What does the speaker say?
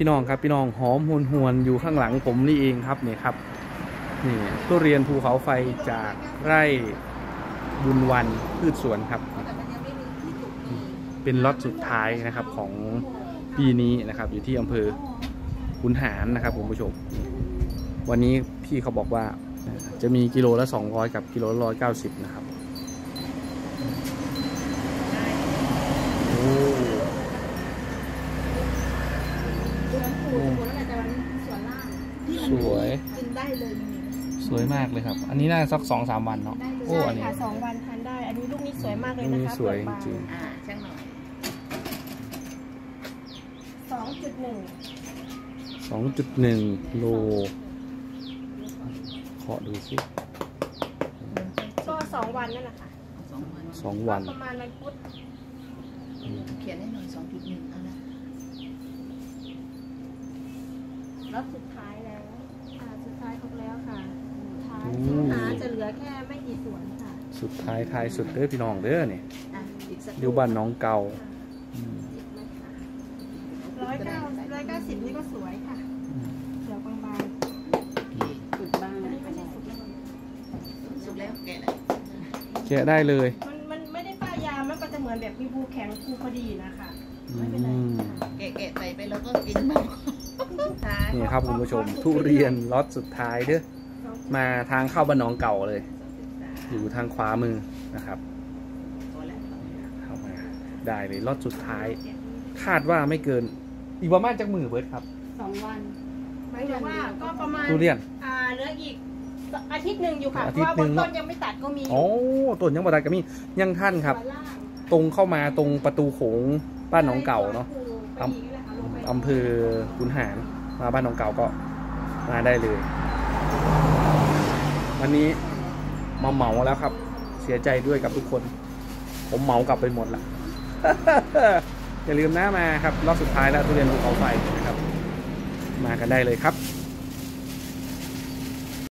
พี่น้องครับพี่น้องหอมหวนหวนอยู่ข้างหลังผมนี่เองครับเนี่ยครับนี่ทุเรียนภูเขาไฟจากไร่บุญวันพืชสวนครับ เป็นล็อตสุดท้ายนะครับของปีนี้นะครับ อยู่ที่อำเภอขุนหารนะครับคุณผู้ชมวันนี้พี่เขาบอกว่าจะมีกิโลละ 200 กับกิโลละ190 นะครับโอ้ สวนปลูกสวนอะไรแต่วันสวนล่างที่มันสวย กินได้เลยมีสวยมากเลยครับ อันนี้น่าสักสองสามวันเนาะได้เลยโอ้ใช่อันนี้ ค่ะสองวันทานได้ อันนี้ลูกนี้สวยมากเลยลูกนะนี้คะสวยเปลือกบางจริงอ่าช่างหน่อยสองจุดหนึ่งสองจุดหนึ่งโลขอดูสิก็สองวันนั่นแหละค่ะสองวันสองวันประมาณวันพุธเขียนให้หน่อยสองจุดหนึ่งเอาละ รอบสุดท้ายแล้วอ่าสุดท้ายครบแล้วค่ะสุดท้ายโอ้สิงหาจะเหลือแค่ไม่กี่สวนค่ะสุดท้ายท้ายสุดเด้อพี่น้องเด้อเนี่ยอะอีกสักอยู่บ้านน้องเก่าอืมร้อยเก้าร้อยเก้าสิบนี่ก็สวยค่ะอืมเขียวบางสุดบ้างๆอันนี้ไม่ใช่สุกแล้วสุดแล้วแกะเลยแกะได้เลยมันมันไม่ได้ป้ายยา มันก็จะเหมือนแบบมีภูแข็งภูพอดีนะคะอืไม่เป็นไรมแกะแกะใส่ไปแล้วก็กินหมด นี่ครับคุณผู้ชมทุเรียนล็อตสุดท้ายเด้อมาทางเข้าบ้านน้องเก่าเลย อยู่ทางขวามือนะครับพอแล้วเข้ามาได้เลยล็อตสุดท้าย คาดว่าไม่เกิน อีกประมาณจักมือเบิร์ดครับสองวันหมายถึงว่าก็ประมาณทุเรียนอ่าเหลืออีกอาทิตย์หนึ่งอยู่ค่ะอาเพทิตราะย์ว่าหนึ่งบนต้นยังไม่ตัดก็มีโอ้ต้นยังบไดก็มียังท่านครับส่วนล่างตรงเข้ามาตรงประตูโขงบ้านหนองเก่าเนาะไปอีกนี่แหละค่ะลงไปอำเภอขุนหาร มาบ้านหนองเก่าก็มาได้เลย วันนี้มาเหมาแล้วครับ เสียใจด้วยกับทุกคน ผมเหมากลับไปหมดละอย่าลืมนะมาครับรอบสุดท้ายแล้วทุเรียนภูเขาไฟนะครับ มากันได้เลยครับ